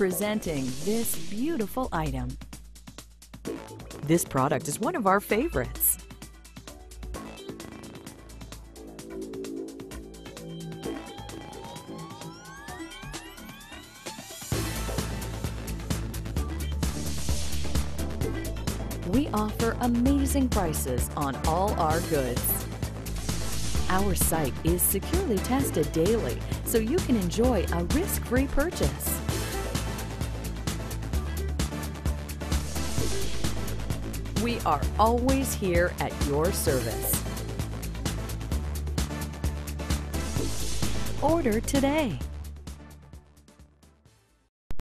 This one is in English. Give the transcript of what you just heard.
Presenting this beautiful item. This product is one of our favorites. We offer amazing prices on all our goods. Our site is securely tested daily, so you can enjoy a risk-free purchase. We are always here at your service. Order today.